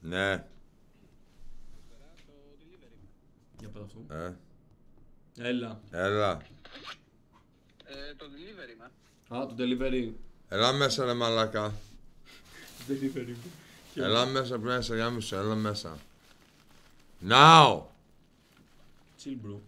Ναι, Για πέρα αυτό. ε, Έλα. έλα. Ε, το delivery με. Α, το delivery. Έλα μέσα ρε μαλάκα. Delivery. Έλα μέσα πρέπει να σε μισό, έλα μέσα. Now! Chill bro.